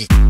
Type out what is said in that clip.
Musique.